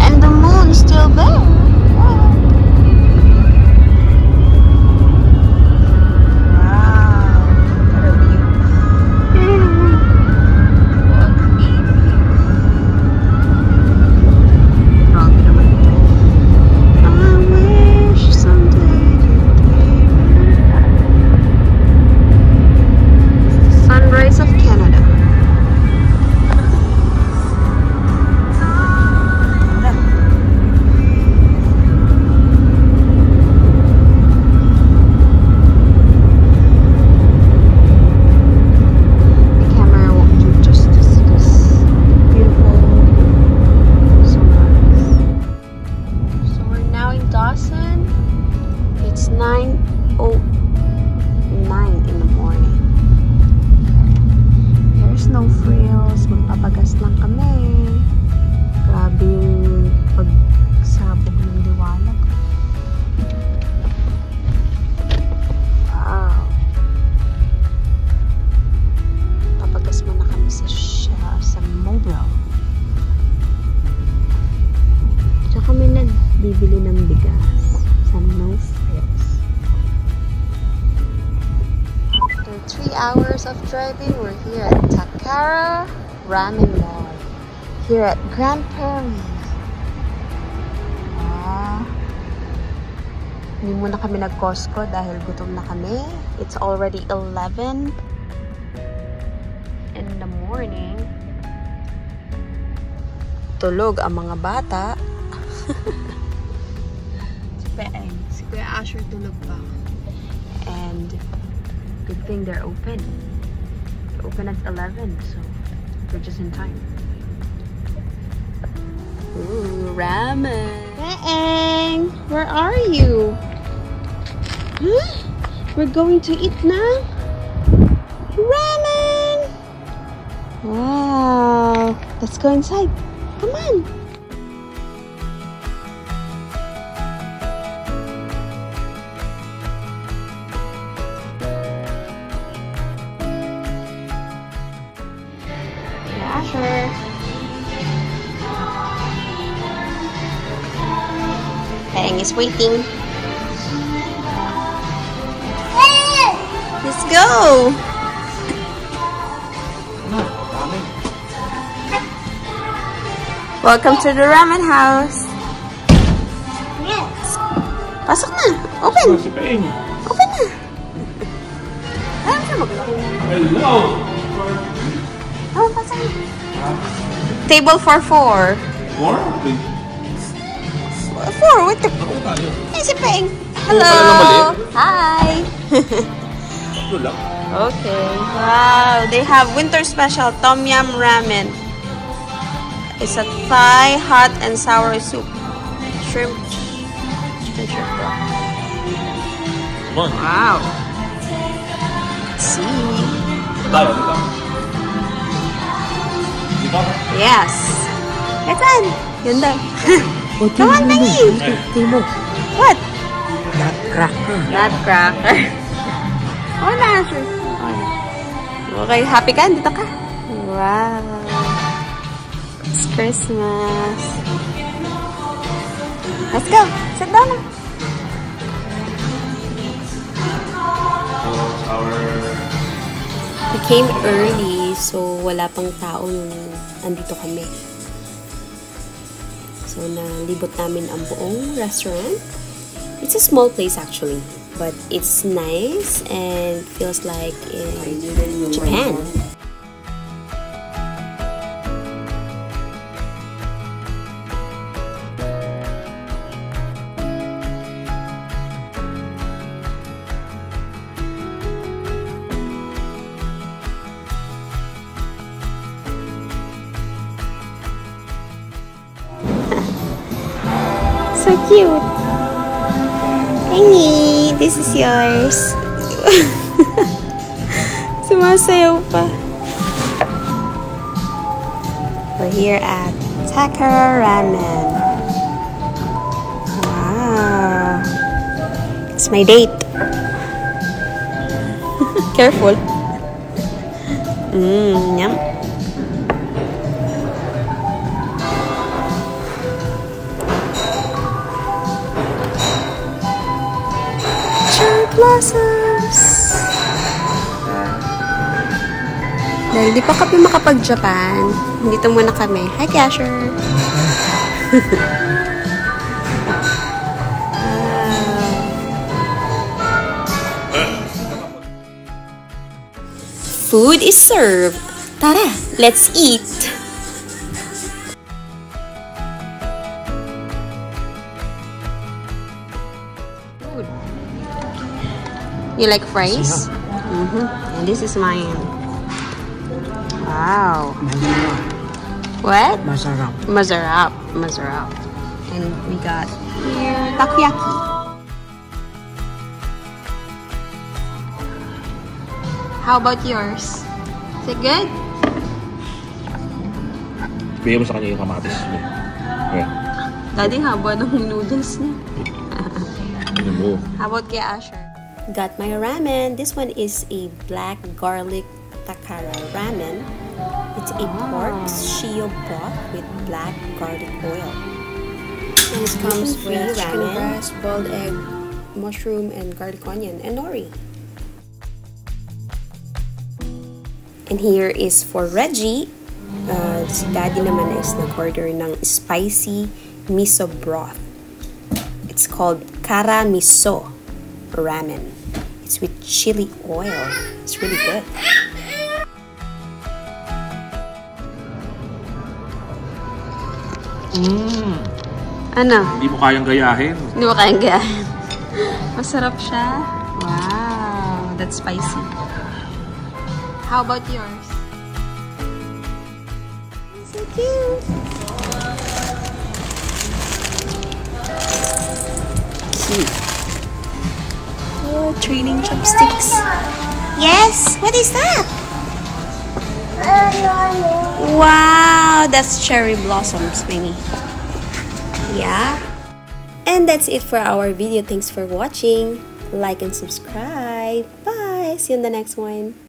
And the moon is still there. Hours of driving, we're here at Takara Ramen Mall. Here at Grand Prairie. Ah. Hindi muna kami nag-Costco dahil gutom na kami. It's already 11 in the morning. Tulog ang mga bata. si Kuya Asher tulog pa. And good thing they're open. They're open at 11, so we're just in time. Ooh, ramen. Peeng, where are you? Huh? We're going to eat now? Ramen! Wow. Let's go inside. Come on. Peeng is waiting. Let's go. Welcome to the ramen house. Yes. Pasok na. Open. Open na. Ayaw siya maglaki. Hello! Oh, pasok na. Table for four. More? Four with the... Si Peng. Hello. Hi. Okay. Wow. They have winter special Tom Yum Ramen. It's a Thai hot and sour soup. Shrimp. Chicken shrimp broth. Come on. Wow. Let's see. Dito? Yes. Etan. Yun daw. Come on, Bengi. What? Nutcracker. Nutcracker. oh, na. Sure. Okay, happy ka? Dito ka. Wow. It's Christmas. Let's go. Sit down. We came early, so wala pang tao nung andito kami. So, nalibot namin ang buong restaurant. It's a small place actually, but it's nice and feels like in Japan. So cute. Pengy, this is yours. Sumasayaw pa. We're here at Takara Ramen. Wow. It's my date. Careful. Mmm, yum. Blossoms. Dahil di pa kami makapag-Japan, dito muna kami. Hi, Casher! Food is served. Tara, let's eat! Food. You like fries? Mm-hmm. And this is mine. Wow. What? Masarap. Mazarap. Mazarap. And we got here takoyaki. How about yours? Is it good? Bigyan mo sa kanya yung kamatis. Yeah. Daddy, haba ng noodles niya. How about kay Asher? Got my ramen. This one is a black garlic takara ramen. It's a pork shio broth with black garlic oil. And it comes with chicken breast, boiled egg, mushroom, and garlic onion, and nori. And here is for Reggie. Uh, si daddy naman is nag-order ng spicy miso broth. It's called kara miso ramen. It's with chili oil. It's really good. Mmm. Ano? Hindi mo kayang gayahin. Hindi mo kayang gayahin. Masarap siya. Wow, that's spicy. How about yours? So cute. Cute. Oh, training chopsticks. Yes, what is that? Wow, that's cherry blossoms, Minnie. Yeah. And that's it for our video. Thanks for watching. Like and subscribe. Bye. See you in the next one.